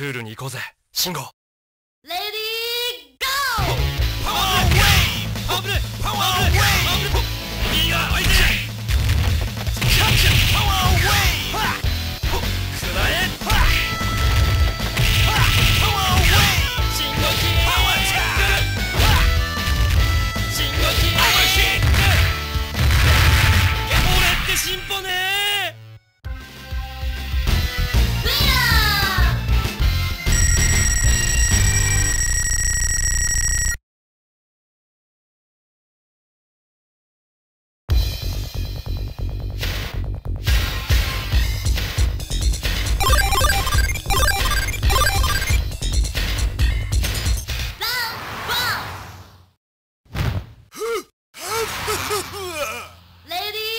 クールに行こうぜ慎吾レディーゴーパワーウェイパワーウェイいい相手 Ladies!